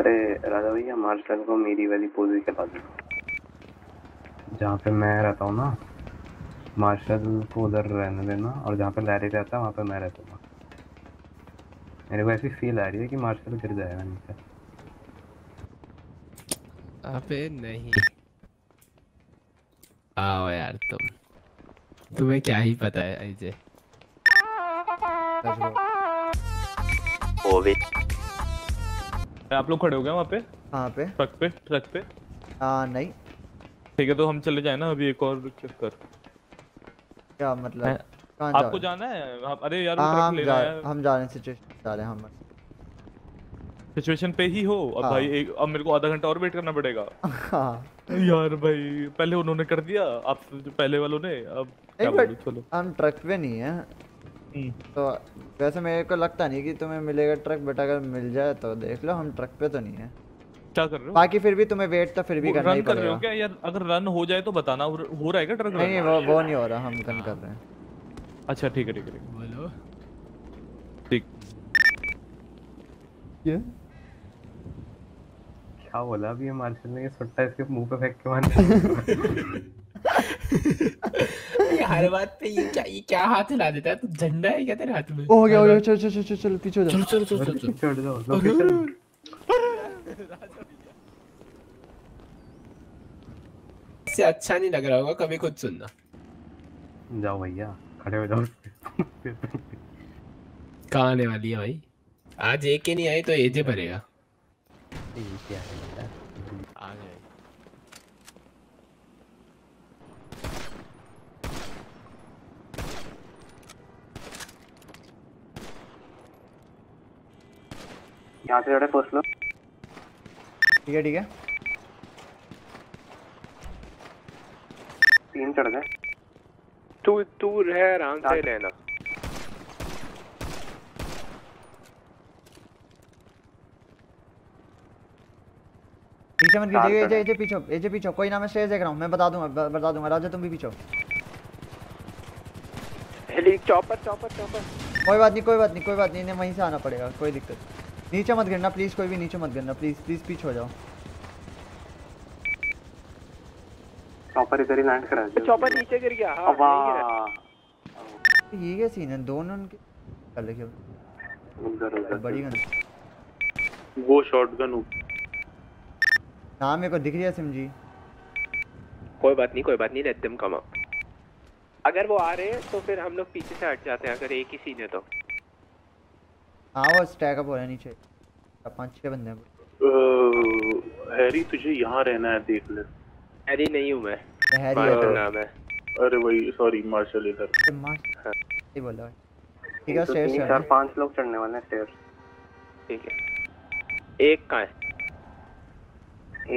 अरे राजा भैया मार्शल को मेरी वाली पोजी के बाद जहाँ पे मैं रहता हूँ ना मार्शल को उधर रहने देना और जहाँ पे लैरी रहता है वहाँ पे मैं रहता हूँ। मेरे को ऐसी फील आ रही है कि मार्शल गिर जाएगा नीचे। अबे नहीं। आओ यार तुम। तुम्हें क्या ही पता है अजय वो भी आप लोग खड़े हो गए वहाँ पे? कहाँ पे? ट्रक पे ट्रक पे। हाँ नहीं। ठीक है तो हम चले जाए ना अभी एक और चक्कर क्या मतलब? हैं? आपको जाना है? आप- अरे यार वो हाँ हम जा है। हम जा रहे हैं सिचुएशन जा रहे हैं हम सिचुएशन पे ही हो? अब हाँ। भाई एक अब मेरे को आधा घंटा और वेट करना पड़ेगा। हाँ। यार भाई पहले उन्होंने कर दिया आप जो पहले वालों ने अब चलो। हम ट्रक पे नहीं है। तो वैसे मेरे को लगता नहीं कि तुम्हें मिलेगा ट्रक बट अगर मिल जाए तो देख लो हम ट्रक पे तो नहीं है। क्या कर रहे हो? बाकी फिर भी तुम्हें वेट तो फिर भी करना ही रन कर रहे हो क्या? यार अगर रन हो जाए तो बताना हो रहा है क्या ट्रक नहीं वो वो नहीं हो रहा हम गन कर रहे हैं। अच्छा ठीक है ठीक है बोलो। ठीक। ये क्या बोला अभी मार्शल ने ये सुट्टा इसके मुँह पे फेंक के मार ये हर बात पे ये क्या ये क्या हाथ हिला देता है? तू झंडा है क्या तेरे हाथ में? ओ हो गया हो गया चलो चलो चलो चलो पीछे हो जाओ चलो चलो चलो चलो छोड़ दो लोकेशन इससे अच्छा नहीं लग रहा होगा कभी खुद सुनना। जाओ भैया खड़े हो जाओ। कहाँ आने वाली है भाई? आज एक के नहीं आई तो एजे भरेगा ये क्या है बेटा? आ गए यहाँ से चढ़े फ़र्स्ट फ्लोर ठीक है ठीक है। तीन चढ़ गए। तू तू रह आराम से रहना। पीछे मत कीजिए एजे एजे पीछे एजे पीछे कोई ना मैं स्टेज देख रहा हूँ मैं बता दूँगा बता दूँगा राजा तुम भी पीछे। हेली चॉपर चॉपर चॉपर कोई बात नहीं कोई बात नहीं कोई बात नहीं इन्हें वहीं से आना पड़ेगा कोई दिक्कत नहीं। नीचे मत गिरना प्लीज़ कोई भी नीचे मत गिरना प्लीज़ प्लीज़ पीछे हो जाओ। चॉपर इधर ही लैंड करा चॉपर नीचे गिर गया हाँ ये क्या सीन है दोनों उनके कर लेके उधर उधर। बड़ी गन। वो शॉटगन नाम मेरे को दिख रही है सिम जी। कोई बात नहीं कोई बात नहीं लेट देम कम अप अगर वो आ रहे हैं तो फिर हम लोग पीछे से हट जाते हैं अगर एक ही सीन है तो। हाँ वो स्टैक अप हो रहा है नीचे। अब पाँच छह बंदे हैं। हैरी तुझे यहाँ रहना है देख ले। हैरी नहीं हूँ मैं। हैरी मार्शल है। नाम है। अरे भाई सॉरी मार्शल इधर। तो मार सही बोला भाई ठीक है तो स्टेज चार पाँच लोग चढ़ने वाले हैं स्टेयर ठीक है। एक कहाँ है?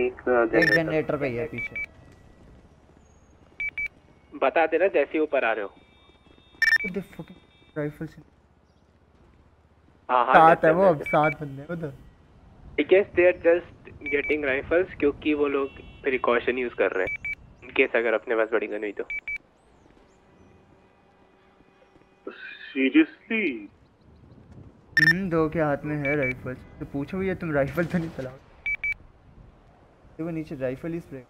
एक एक जनरेटर पे ही है पीछे। बता देना जैसे ही ऊपर आ रहे हो। राइफल से हाँ हाँ सात है वो अब सात बंदे हैं उधर। ठीक है they are just getting rifles क्योंकि वो लोग प्रिकॉशन यूज़ कर रहे हैं। इन केस अगर अपने पास बड़ी गन हुई तो। सीरियसली हम्म दो के हाथ में है राइफल तो पूछो भैया तुम राइफल तो नहीं चलाओ। देखो नीचे राइफल ही स्प्रे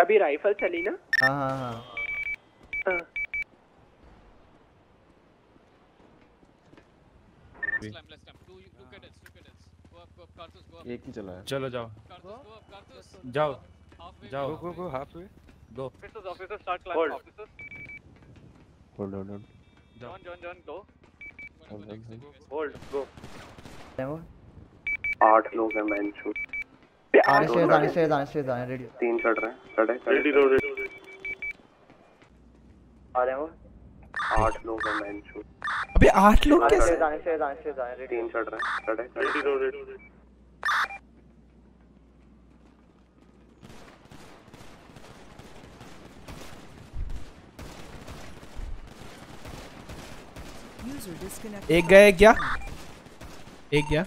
अभी राइफल चली ना? हाँ हाँ। हाँ। हाँ। एक ही चला है। चलो जाओ। जाओ। जाओ। गो गो हाफ़ वे दो। Hold. होल्ड होल्ड होल्ड जॉन जॉन जॉन दो होल्ड होल्ड गो है वो आठ लोग हैं बेंच में आने स्टेज आने स्टेज आने स्टेज आने रेडी तीन चढ़ रहे हैं। चढ़े रेडी रो रेडी आ रहे हैं वो? आठ लोग हैं बेंच में अबे आठ लोग कैसे? तीन चढ़ रहे चढ़े रेडी रो रेडी एक गया एक गया। एक गया।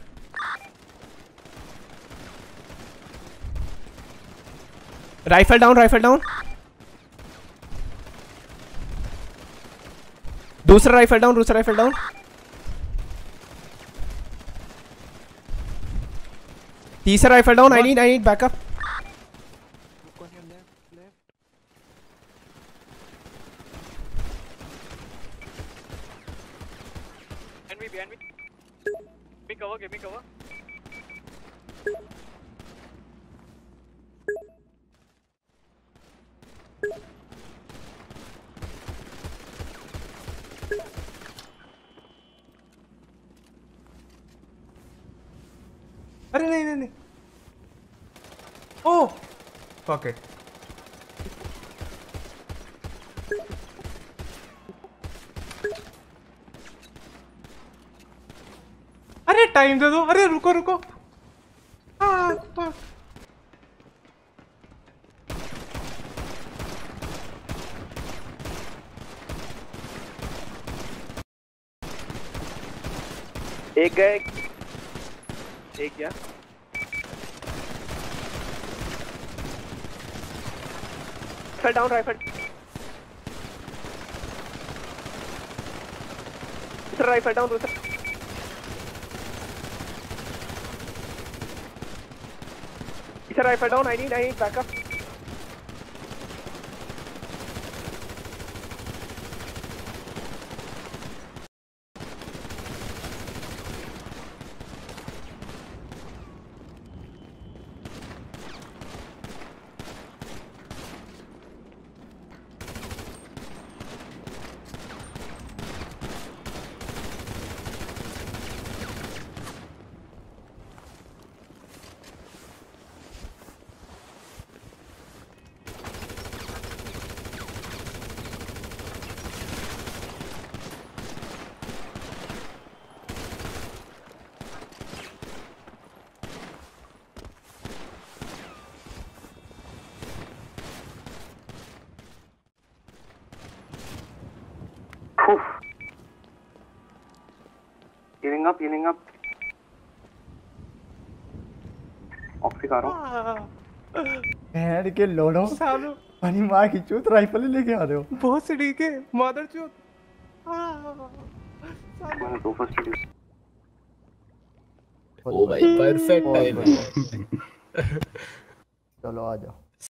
राइफल डाउन राइफल डाउन दूसरा राइफल डाउन दूसरा राइफल डाउन तीसरा rifle down I need I need backup Behind me, behind me. Give me cover, give me cover. अरे नहीं नहीं नहीं। ओह फक इट अरे टाइम दे दो। अरे रुको रुको। हाँ, fuck. एक गए। एक गया राइफल डाउन राइफल दूसरा राइफल डाउन दूसरा तीसरा राइफल डाउन आई नहीं I need Healing up, healing up. रहा हूँ के लोड़ो सालो पानी मार खींचो तो राइफल लेके आ रहे हो। बहुत से ठीक है मादर चोद मैंने दो फ़र्स्ट ओ भाई परफेक्ट टाइम चलो आ जाओ।